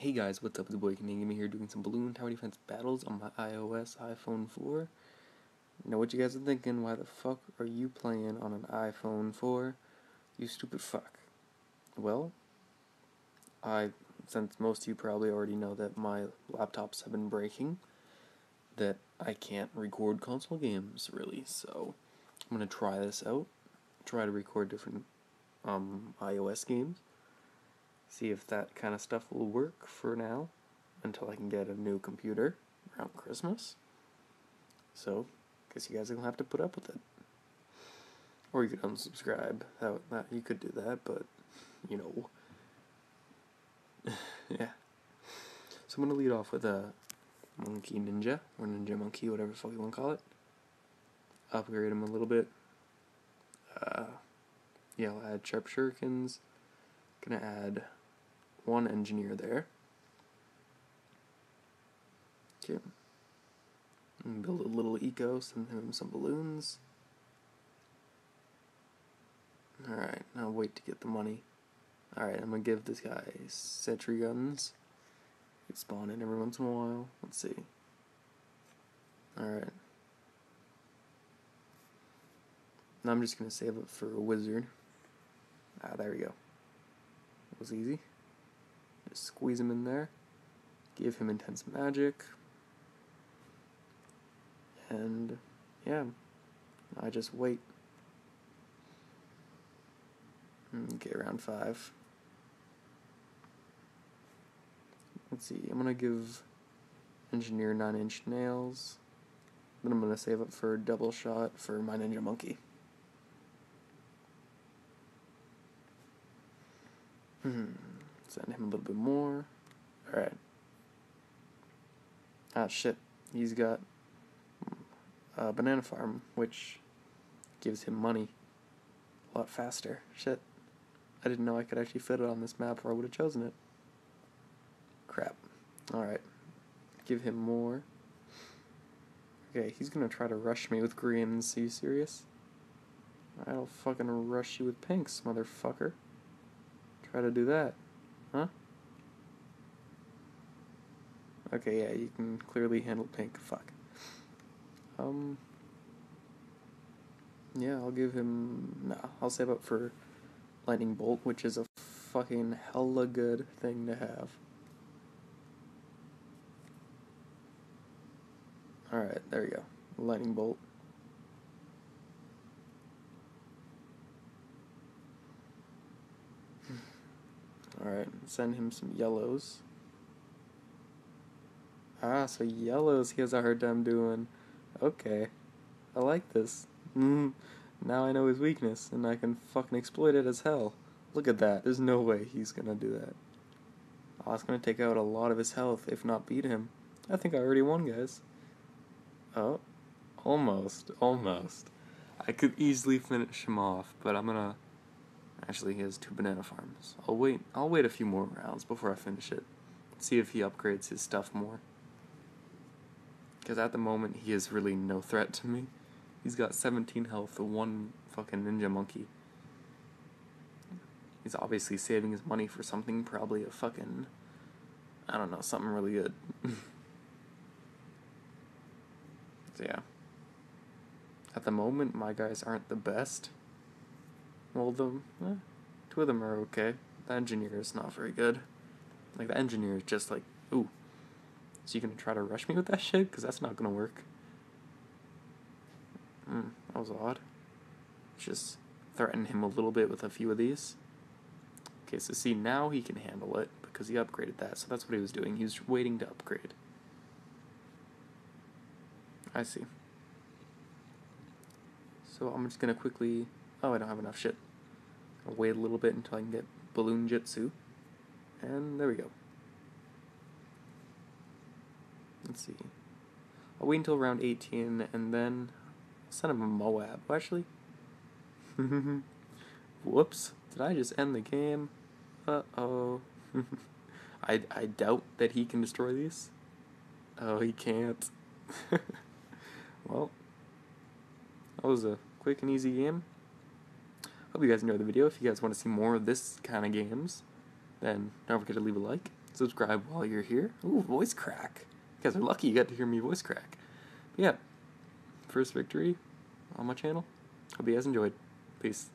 Hey guys, what's up? It's the boy Kanigami here doing some Balloon Tower Defense battles on my iOS iPhone 4. Know what you guys are thinking? Why the fuck are you playing on an iPhone 4? You stupid fuck. Well, I, since most of you probably already know that my laptops have been breaking, that I can't record console games really, so I'm gonna try this out. Try to record different um, iOS games see if that kind of stuff will work for now until I can get a new computer around Christmas. So, guess you guys are gonna have to put up with it. Or you could unsubscribe. That, that you could do that, but you know, yeah. So I'm gonna lead off with a monkey ninja or ninja monkey, whatever the fuck you want to call it. Upgrade him a little bit. Uh, yeah, I'll add sharp shurikens. Gonna add one engineer there. Okay. And build a little eco, send him some balloons. Alright, now wait to get the money. Alright, I'm gonna give this guy sentry guns. Get spawn in every once in a while. Let's see. Alright. Now I'm just gonna save it for a wizard. Ah, there we go. It was easy. Squeeze him in there. Give him intense magic. And yeah, I just wait. Okay, round five. Let's see, I'm gonna give Engineer 9 inch nails. Then I'm gonna save up for double shot for my Ninja Monkey. Hmm. Send him a little bit more. Alright. Ah, shit. He's got a banana farm, which gives him money a lot faster. Shit. I didn't know I could actually fit it on this map or I would have chosen it. Crap. Alright. Give him more. Okay, he's gonna try to rush me with greens. Are you serious? I'll fucking rush you with pinks, motherfucker. Try to do that. Huh? Okay, yeah, you can clearly handle pink. Fuck. Um. Yeah, I'll give him. Nah, I'll save up for Lightning Bolt, which is a fucking hella good thing to have. Alright, there you go. Lightning Bolt. Alright, send him some yellows. Ah, so yellows he has a hard time doing. Okay. I like this. Mm, now I know his weakness, and I can fucking exploit it as hell. Look at that. There's no way he's gonna do that. Oh, it's gonna take out a lot of his health, if not beat him. I think I already won, guys. Oh. Almost. Almost. I could easily finish him off, but I'm gonna Actually, he has two banana farms. I'll wait. I'll wait a few more rounds before I finish it. See if he upgrades his stuff more. Because at the moment, he is really no threat to me. He's got 17 health, the one fucking ninja monkey. He's obviously saving his money for something, probably a fucking, I don't know, something really good. so yeah. At the moment, my guys aren't the best. Well, the eh, two of them are okay. The engineer is not very good. Like the engineer is just like, ooh, so you gonna try to rush me with that shit? Cause that's not gonna work. Hmm, that was odd. Just threaten him a little bit with a few of these. Okay, so see now he can handle it because he upgraded that. So that's what he was doing. He was waiting to upgrade. I see. So I'm just gonna quickly Oh, I don't have enough shit. I'll wait a little bit until I can get Bloonjitsu. And there we go. Let's see. I'll wait until round 18 and then send him a Moab. Actually, whoops. Did I just end the game? Uh oh. I, I doubt that he can destroy these. Oh, he can't. well, that was a quick and easy game. Hope you guys enjoyed the video. If you guys want to see more of this kind of games, then don't forget to leave a like, Subscribe while you're here. Ooh, voice crack. You guys are lucky you got to hear me voice crack. But yeah, first victory on my channel. Hope you guys enjoyed. Peace.